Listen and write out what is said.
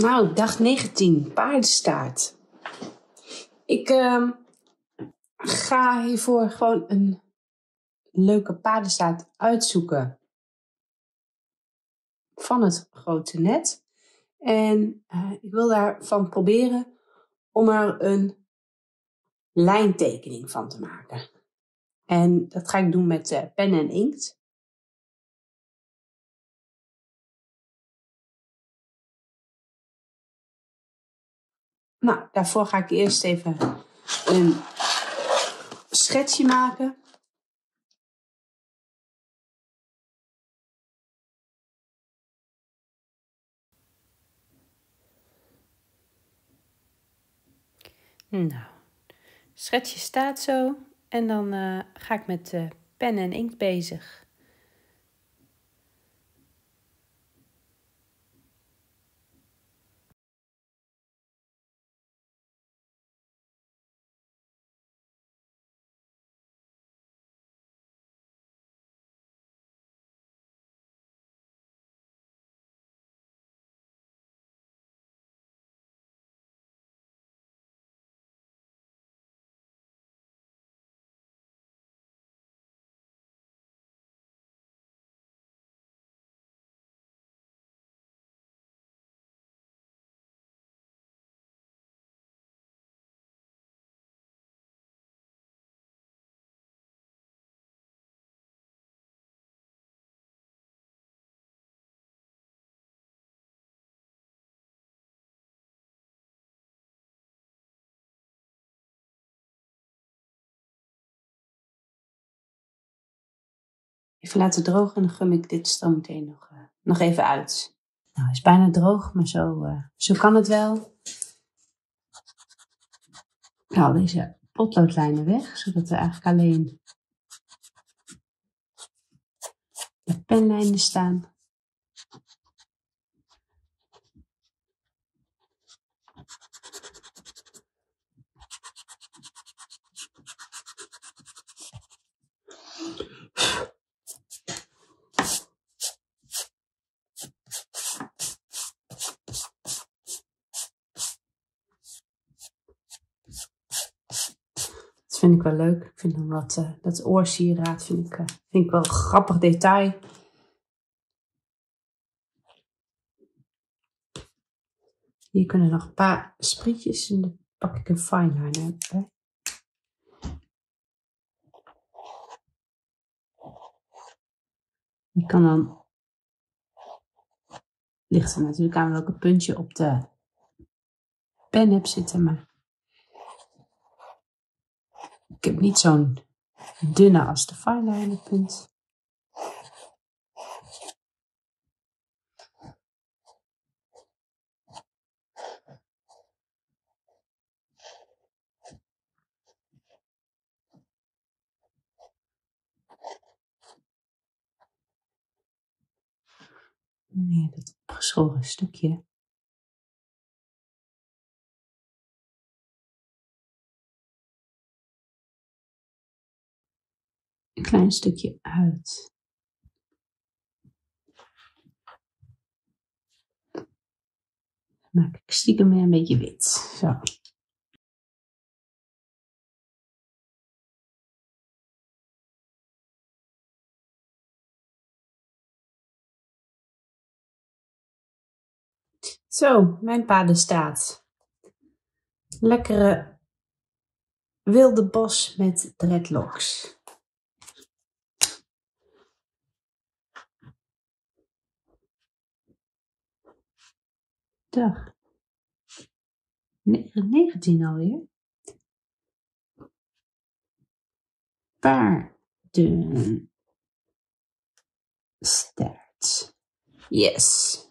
Nou, dag 19, paardenstaart. Ik ehm, ga hiervoor gewoon een leuke paardenstaart uitzoeken van het grote net. En uh, ik wil daarvan proberen om er een lijntekening van te maken. En dat ga ik doen met uh, pen en inkt. Nou, daarvoor ga ik eerst even een schetsje maken. Nou, schetsje staat zo en dan uh, ga ik met uh, pen en inkt bezig. Even laten drogen en dan gum ik dit zo meteen nog, uh, nog even uit. Nou, is bijna droog, maar zo, uh, zo kan het wel. Haal deze potloodlijnen weg, zodat er eigenlijk alleen de penlijnen staan. Vind ik wel leuk. Ik vind dan wat, uh, dat oorsieraad vind ik, uh, vind ik wel een grappig detail. Hier kunnen nog een paar sprietjes en dan pak ik een fineliner bij. Je kan dan, ligt er natuurlijk aan welke puntje op de pen heb zitten, maar ik heb niet zo'n dunne als de fineliner punt. Nee, dat opgeschoren stukje. Een klein stukje uit. maak ik stiekem weer een beetje wit. Zo. Zo, mijn paden staat. Lekkere wilde bos met dreadlocks. Dag. 19 alweer. Paarden. Start. Yes.